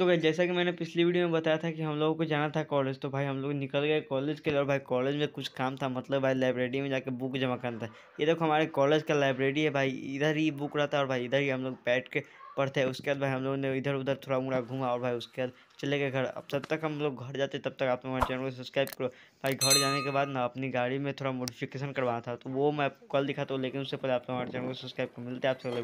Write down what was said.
तो भाई जैसा कि मैंने पिछली वीडियो में बताया था कि हम लोगों को जाना था कॉलेज तो भाई हम लोग निकल गए कॉलेज के लिए और भाई कॉलेज में कुछ काम था मतलब भाई लाइब्रेरी में जाके बुक जमा करना था। ये देखो हमारे कॉलेज का लाइब्रेरी है भाई, इधर ही बुक रहता है और भाई इधर ही हम लोग बैठ के पढ़ते हैं। उसके बाद भाई हम लोगों ने इधर उधर थोड़ा मोड़ा घूमा और भाई उसके बाद चले गए घर। अब तब तक हम लोग घर जाते तब तक आप हमारे चैनल को सब्सक्राइब करो। भाई घर जाने के बाद ना अपनी गाड़ी में थोड़ा मॉडिफिकेशन करवाना था तो वो मैं आपको कल दिखा हूँ, लेकिन उससे पहले आप हमारे चैनल को सब्सक्राइब करो। मिलते हैं आपसे अगले